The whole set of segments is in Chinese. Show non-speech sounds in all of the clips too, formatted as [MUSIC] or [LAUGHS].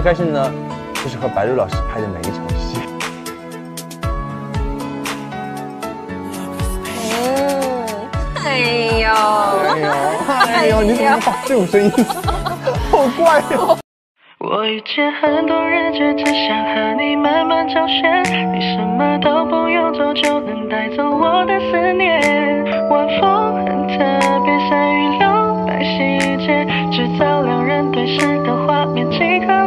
最开心呢，就是和白鹿老师拍的每一场戏。嗯，哎呦，哎呦，哎呦，你怎么发这种声音？[LAUGHS] 好怪哟、我遇见很多人，却只想和你慢慢周旋。你什么都不用做，就能带走我的思念。晚风很特别，善于留白细节，制造两人对视的画面，即刻沦陷。不是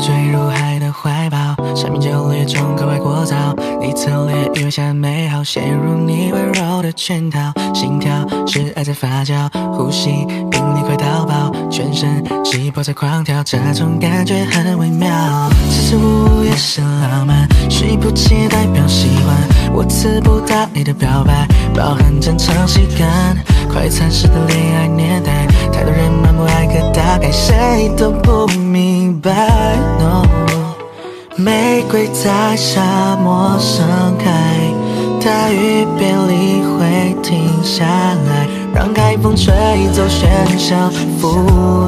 坠入海的怀抱，生命就烈中格外聒噪。你侧脸余下美，陷入你温柔的圈套。心跳是爱在发酵，呼吸比你快到爆，全身细胞在狂跳，这种感觉很微妙。支支吾吾也是浪漫，虚不期代表喜欢。我词不达意的表白，包含真诚喜感。快餐式的恋爱年代，太多人满不爱可大概谁都不明白。No，玫瑰在沙漠盛开，大雨别离会停下来，让海风吹走喧嚣，腐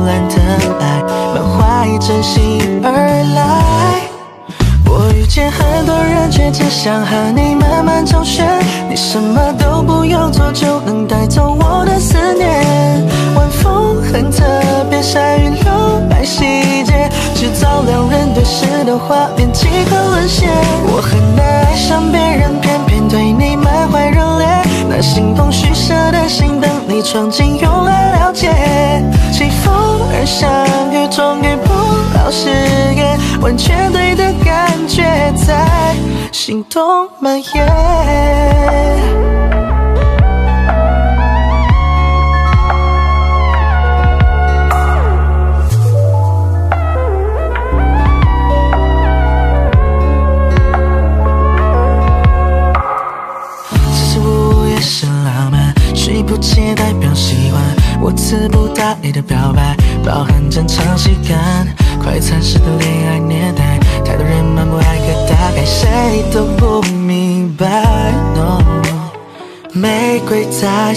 烂的爱，满怀真心而来。我遇见很多人，却只想和你慢慢周旋。你什么都不用做，就能带走我的思念。晚风很特别，善于留白细节，制造两人对视的画面，即刻沦陷。我很难爱上别人，偏你满怀热烈。那形同虚设的心，等你闯进，用来了解。起风而相遇，终于不老誓言，完全对的感觉在心动蔓延。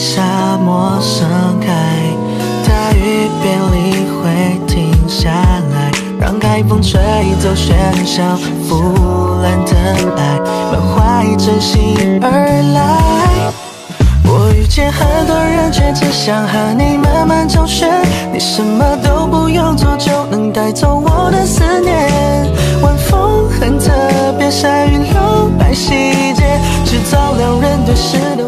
沙漠盛开，大雨别离会停下来，让海风吹走喧嚣，腐烂的爱，满怀真心而来。我遇见很多人，却只想和你慢慢周旋。你什么都不用做，就能带走我的思念。晚风很特别，善于留白细节，制造两人对视的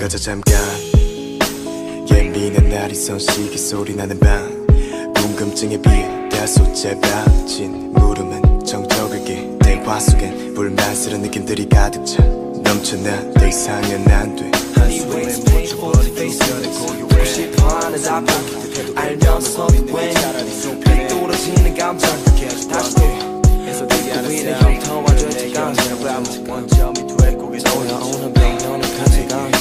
가자 잠깐. 예민한 날이 손시계 소리 나는 방 궁금증에 비해 다소 짧아진 물음은 정적을게 대화 속엔 불만스러운 느낌들이 가득 차. 넘쳐 나 더 이상은 안 돼. Honey waits painful to face it 듣고 싶어 하는 답변 알면서 왜빅 떨어지는 감정 다시 또 듣고 있는 형 터와줘 지금 원점이 되고 계속 올라오는 병원의 가치관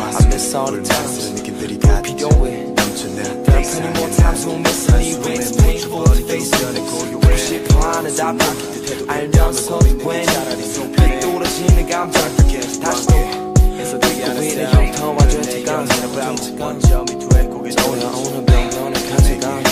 I miss all the times 불필요해 There's plenty more times we'll miss anyway It's painful to face it 무시 변하는 답변 알면서 when 빛 떨어지는 감정 다시 또 고민의 형태와 죄책감 먼저 밑에 고개 돌아오는 병 너는 가져가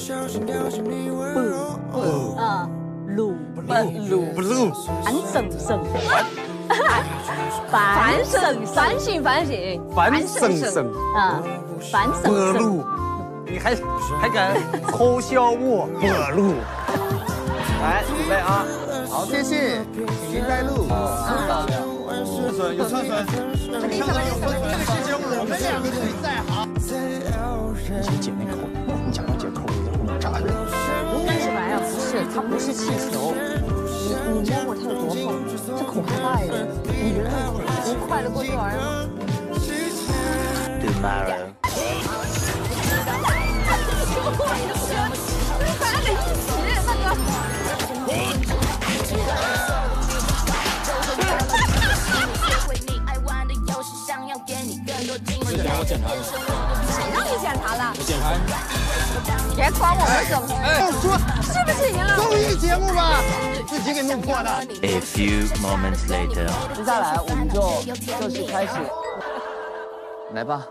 语，这个不小心掉进你温柔。嗯，鲁本鲁不露，反省省，反省反省反省反省省，嗯，反省省。柏路，你还还敢偷笑我柏路？来，准备啊！好，谢谢，请您带路。车损有车损，这个车损有车损，这个事情我们两个最在行。你姐那口，是，它不是气球，你你摸摸它有多厚，这口还大呀，你人那口能快得过这玩意儿吗？谁让你检查了？我检查。别管我们怎么，哎，说是不是赢了？综艺节目吧，自己给弄破的。A few moments later 接下来我们就正式开始，来吧。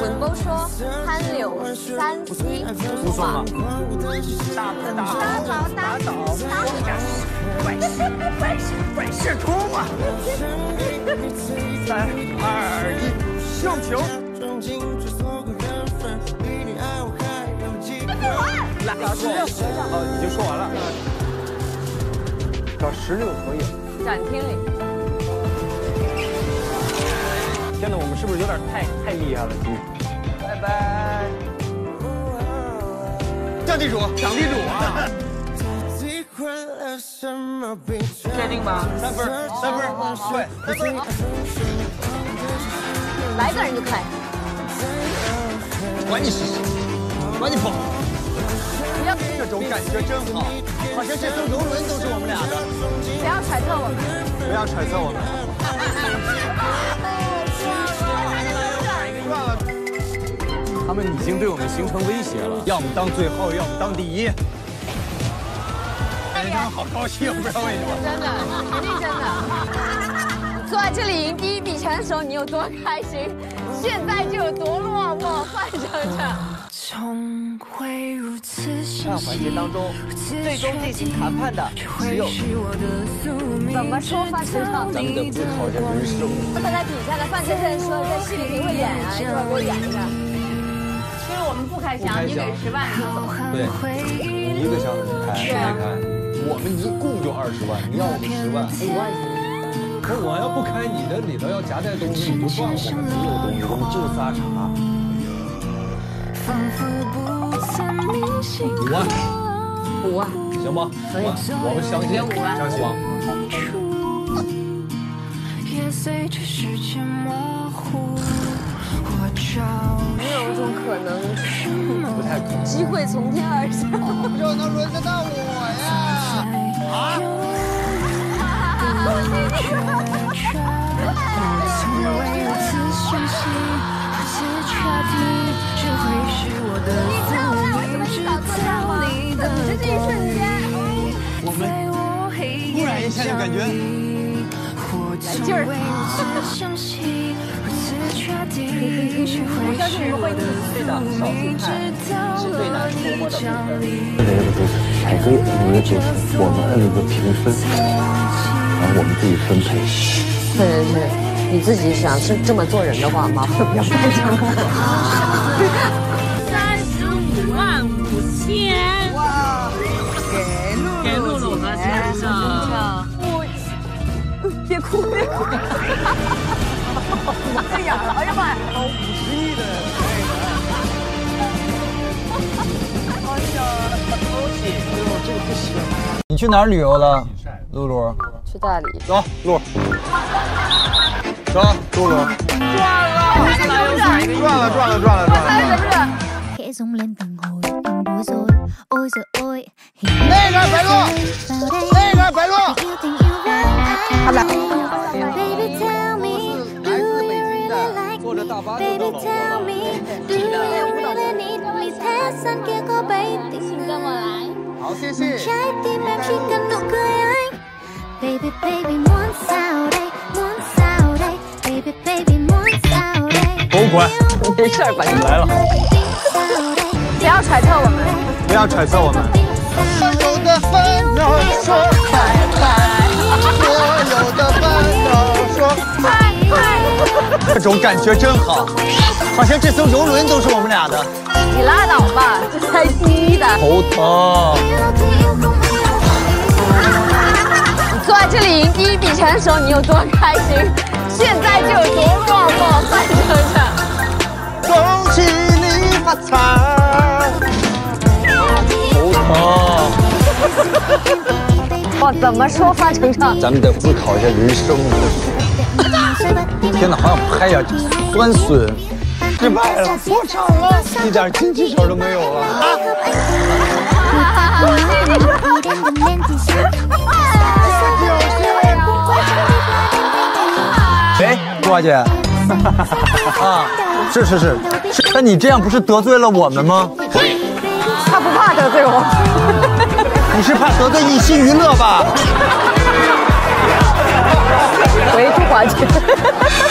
文波说：“潘柳三七不说话。打打打倒打倒打倒。百事百事百事通啊！三二一，绣球！装进去错过缘分，比你爱我还有几个？来，找石榴。哦，已经说完了。找十六合影。展厅里，天哪，我们是不是有点太太厉害了？嗯。拜拜。降地主，抢地主啊！确定吗？三分，三分，对，来个人就开，管你是谁，管你跑。这种感觉真好，好像这艘游轮都是我们俩的。不要揣测我们。不要揣测我们。他们已经对我们形成威胁了，要么当最后，要么当第一。哎呀，好高兴，不知道为什么。真的，肯定真的。[LAUGHS] 坐在这里赢第一笔钱的时候，你有多开心，现在就有多落寞。换成这，从会如此看环节当中，最终进行谈判的只有怎么说范丞丞？咱们这不是考验人生底下的范丞丞说，在戏里你会演啊，一会儿给我演一我们不开箱，你给十万，你就走。对，你一个箱子开，开开，我们一共就二十万，你要我们十万，五万我要不开你的里头要夹带东西，你就放我们没有东西，我们就仨茶。五万，五万，行吗？可以，我们相信，相信。没有一种可能，不太可能，机会从天而降，就能轮得到我呀！我们突然一下就感觉来劲儿。[LAUGHS] [LAUGHS] 我相信你们会的，对的，少数派是最难捉摸的部分。那个主持，海哥你的主持，我们那个评分，然后我们自己分配。对对对，你自己想是这么做人的话，麻烦不要太强了。三十五万五千，给露露和先生。别哭别哭，这眼了，哎呀妈呀，五十亿的，哎呀，恭喜！哎呦，这个不行。你去哪儿旅游了，露露？去大理。走，露。走，露露。赚了，赚了，赚了，赚了，赚了。那个白鹿，那个白鹿。他俩。坐着大巴就到了。好，谢谢。给我滚！没事吧？你来了。[LAUGHS] 不要揣测我们，不要揣测我们。所有的烦恼说拜这种感觉真好，好像这艘游轮都是我们俩的。你拉倒吧，这才第一的。头疼。你坐在这里赢第一笔钱的时候，你有多开心？现在就有多落寞，快想想。恭喜你发财。头疼。哇，怎么说范丞丞？咱们得思考一下人生。天哪，好想拍呀，酸笋，失败了，破产了，一点精气神都没有了。谁？杜华姐。啊，是是是是，那你这样不是得罪了我们吗？他不怕得罪我。你是怕得罪一心娱乐吧？喂，杜华姐。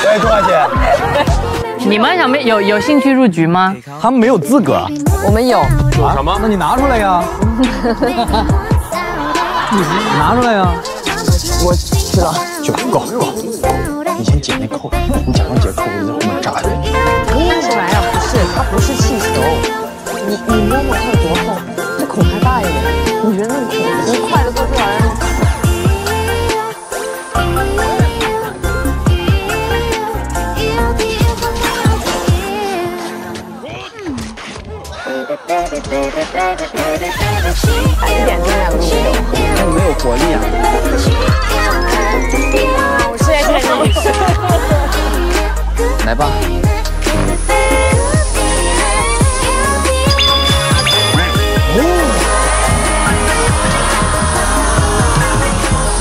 喂，杜华姐。你们想没有有兴趣入局吗？他们没有资格。我们有。有什么？那你拿出来呀。你拿出来呀。我去了。去吧，Go Go。你先解那扣，你假装解扣，我在后面扎他。听起来啊，不是，它不是气球。你你摸摸它有多厚，这孔还大一点。你觉得一点重量都没有，那没有活力啊。我现在开始。来吧。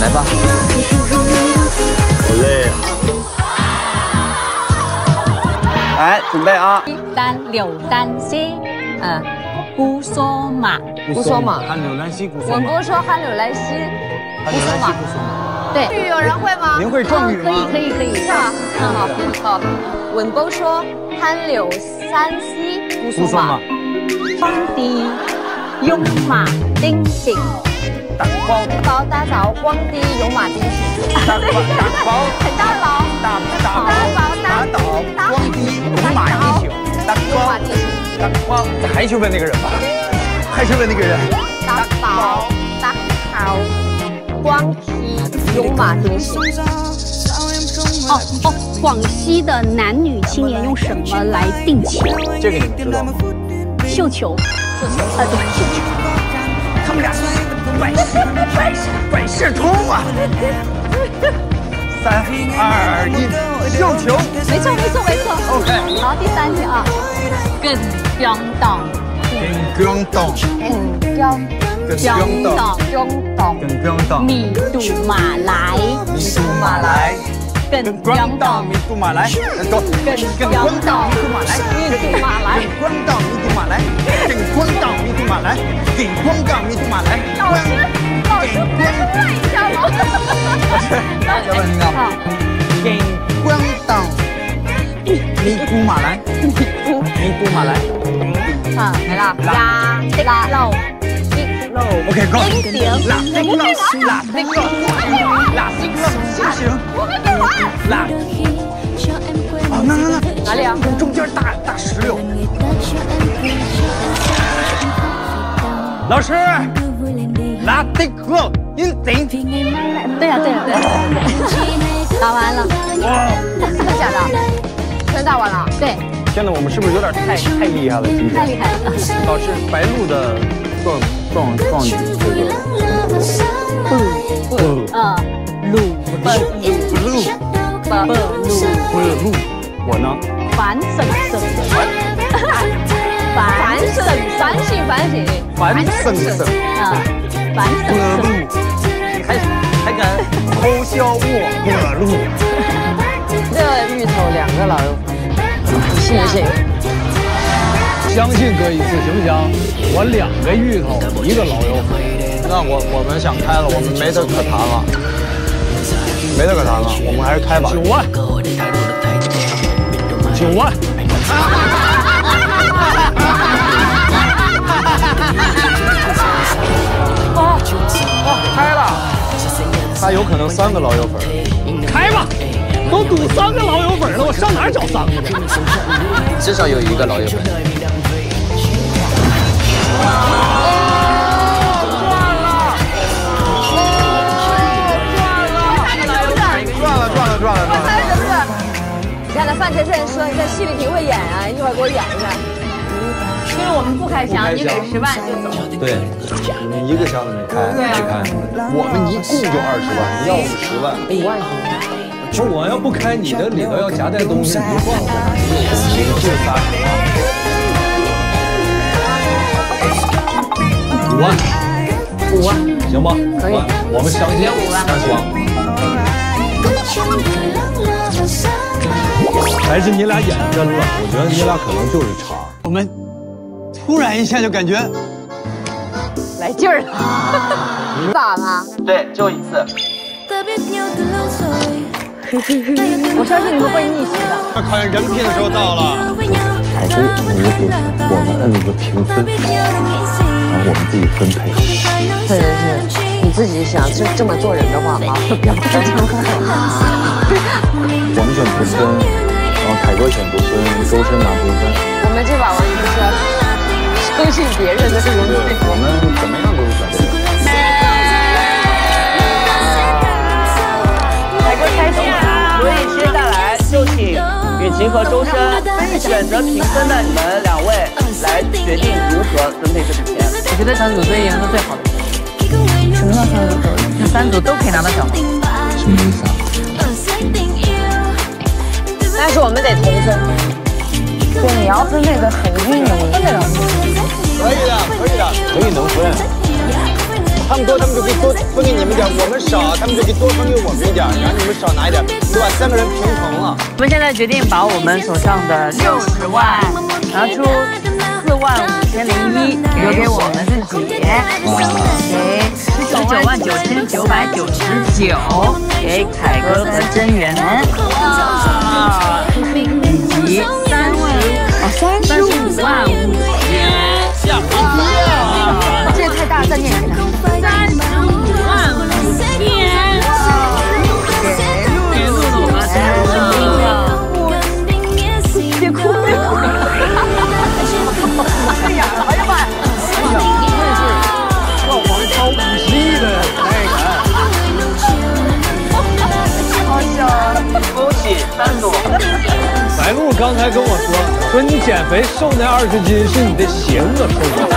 来吧。好累啊。来，准备啊。单柳丹溪，嗯，姑苏马，姑苏马，汉柳兰溪姑苏稳哥说汉柳兰溪，汉柳兰溪姑苏马。对，语有人会吗？您会壮语吗？可以可以可以，是吧？嗯，好，好。文波说汉柳山溪姑苏马，方地拥马丁景，打包。包打枣，光地拥马丁景，打包。打包。很大宝，打打打宝打倒光地拥马丁景，打包打包，还去问那个人吧，还去问那个人。打宝打好，光地拥马丁景。哦哦，广西的男女青年用什么来定情？这个你们知道吗？绣球，绣球，啊对，绣球。他们俩百事百事百事通啊！三二一，绣球。没错没错没错。OK 好，第三题啊，更标档，跟光档，更标跟光档，标档，跟光档，米杜马来，米杜马来，更跟光档，米杜马来，跟光跟光档，米杜马来，米杜马来跟光档，米杜马来，跟光档，米杜马来，跟光档，米杜马来，老师，老师不要问米杜马来啊，来了，鸭拉肉，一肉。，OK go，英顶，拉丁肉，拉丁肉，拉丁肉，行行，我们给完。拉，哦那那那哪里啊？中间大大石榴。老师，拉丁肉，英顶，对呀对呀对呀，打完了，哇！真的假的？全打完了？对，现在我们是不是有点太太厉害了？今天？太厉害了。老师，白鹿的壮壮壮举这个，呃，鲁本，blue，本鲁不是鹿，我呢？反省省反省反省反省反省省，啊，反省省。你还还敢偷笑我柏路？这芋头两个老信不信？相信哥一次行不行？我两个芋头，一个老油粉。那我我们想开了，我们没得可谈了，没得可谈了，我们还是开吧。九万，九 [LAUGHS] 万。啊开了，他有可能三个老油粉。开吧，都赌三个老友粉了，我上哪儿找三个去？至少有一个老友粉。赚了赚了赚了赚了！是不是？你看那范丞丞说你在戏里挺会演啊，一会儿给我演一下。因为我们不开箱，你给十万就走。对，你一个箱子没开，没开，我们一共就二十万，你要我们十万，五万不是我要不开你的里头要夹带东西，你就算了。行，就仨五万，五万，行吗？可以，我们相信三十万。还是你俩演真了，我觉得你俩可能就是茬。我们突然一下就感觉来劲儿了，咋了？对，就一次。[LAUGHS] 我相信你们会逆袭的。要考验人品的时候到了。海龟五个主持，我们摁个评分，然后我们自己分配。确实是，你自己想这这么做人的话啊，要不然我们选评分，然后凯哥选评分，周深拿评分。我们这把完全是要相信别人的这种对，我们怎么样都是选所以接下来就请雨晴和周深选择评分的你们两位来决定如何分配这笔钱。我觉得三组最严格最好的，什么叫三组都？就三组都可以拿到小费。什么意思啊？但是我们得同分。对，你要分配的很均匀，分得了。可以的，可以的，可以能分。他们多，他们就可以多分给你们点；我们少，他们就可以多分给我们一点，然后你们少拿一点，对吧？三个人平衡了。我们现在决定把我们手上的六十万拿出四万五千零一留给我们自己，给十九万九千九百九十九给凯哥和真源，啊，以及三万哦三十五万五。千，刚才跟我说，说你减肥瘦那二十斤是你的邪恶瘦的，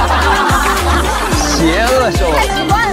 邪恶瘦。太习惯了。